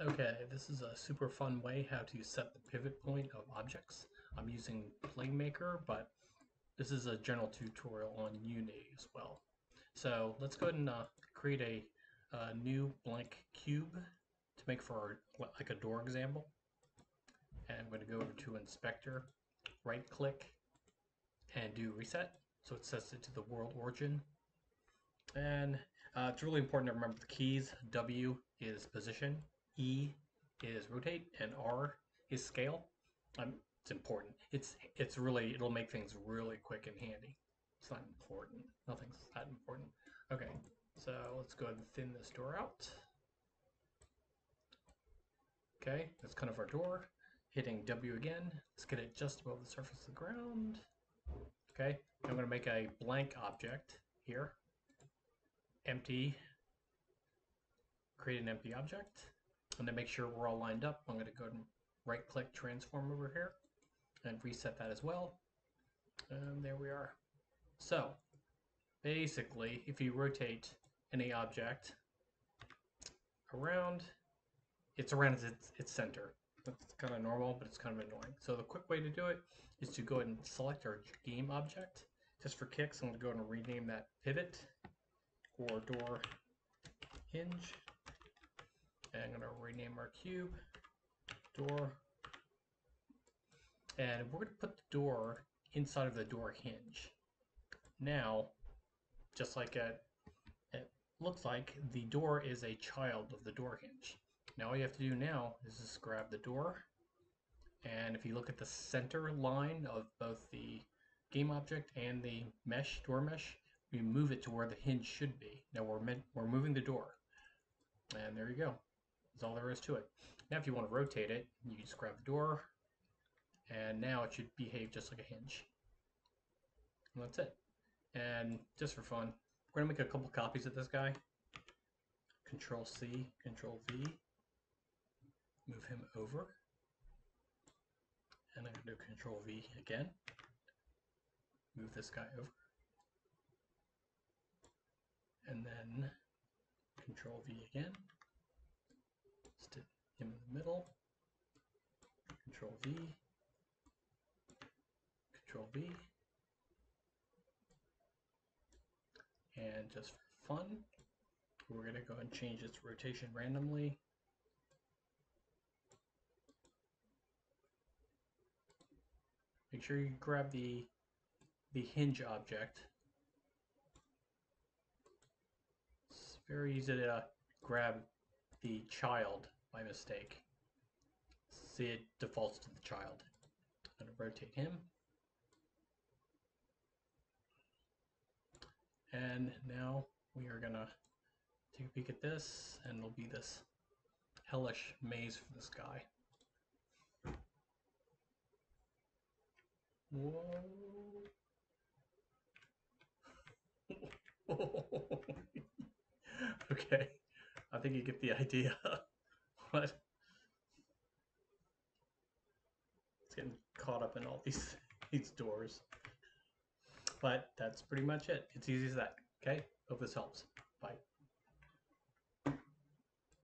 Okay, this is a super fun way how to set the pivot point of objects. I'm using Playmaker, but this is a general tutorial on Unity as well. So let's go ahead and uh, create a, a, new blank cube to make for our, like a door example. And I'm going to go over to Inspector, right click, and do reset. So it sets it to the world origin. And uh, it's really important to remember the keys. W is position, E is rotate, and R is scale. Um, it's important. It's it's really it'll make things really quick and handy. It's not important. Nothing's that important. Okay, so let's go ahead and thin this door out. Okay, that's kind of our door. Hitting W again. Let's get it just above the surface of the ground. Okay, I'm going to make a blank object here. Empty. Create an empty object. And to make sure we're all lined up, I'm going to go and right click transform over here and reset that as well. And there we are. So basically, if you rotate any object around, it's around its, its center. That's kind of normal, but it's kind of annoying. So the quick way to do it is to go ahead and select our game object. Just for kicks, I'm going to go ahead and rename that pivot or door hinge. And I'm going to rename our cube door. And we're going to put the door inside of the door hinge. Now, just like it, it looks like, the door is a child of the door hinge. Now all you have to do now is just grab the door, and if you look at the center line of both the game object and the mesh, door mesh, we move it to where the hinge should be. Now we're, we're moving the door. And there you go. That's all there is to it. Now if you want to rotate it, you just grab the door, and now it should behave just like a hinge. And that's it. And just for fun, we're going to make a couple copies of this guy. Control C, Control V. Move him over. And I'm going to do Control V again. Move this guy over. And then Control V again. In the middle. Control V. Control V. And just for fun, we're going to go and change its rotation randomly. Make sure you grab the, the hinge object. It's very easy to grab the child by mistake. See, it defaults to the child. I'm going to rotate him. And now we are gonna take a peek at this, and it'll be this hellish maze for this guy. Whoa. okay, I think you get the idea. what? It's getting caught up in all these these doors. But that's pretty much it. It's easy as that. Okay? Hope this helps. Bye.